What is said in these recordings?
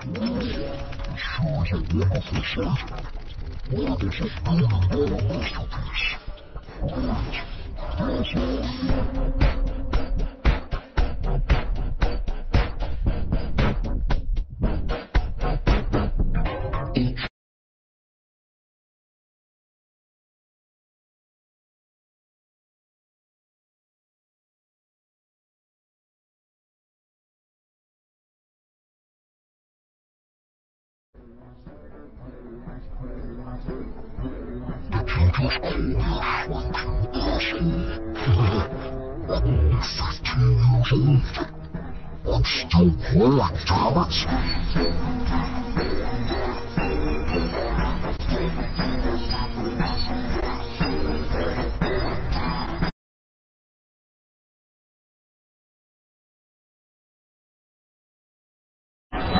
你说我就不要回去了不要回去哎呀哎呀 I'm 15 years old. I'm still playing, damn it.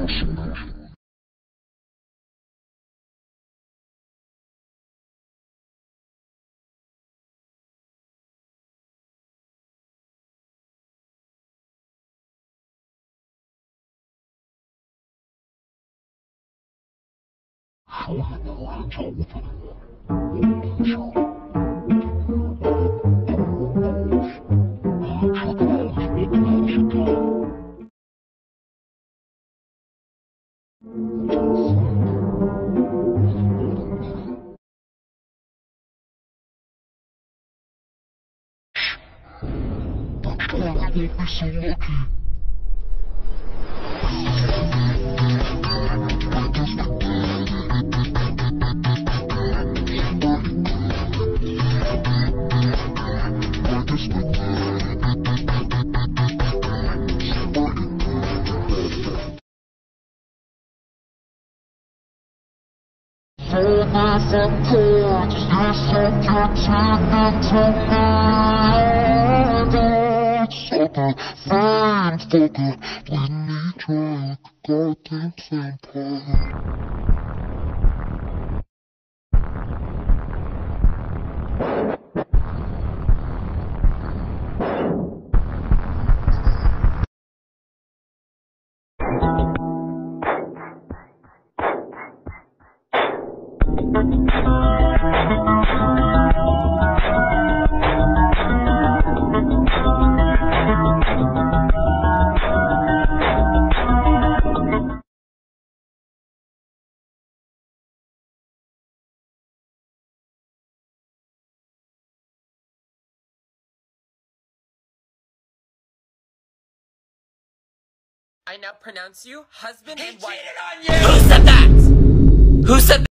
做什么呀？好好的，我还照顾不了，我不能少。Won't be so lucky. So my front porch, your subject Sucker, fine fucker, let me try like a goddamn vampire. I now pronounce you husband He and wife. cheated on you! Who said that? Who said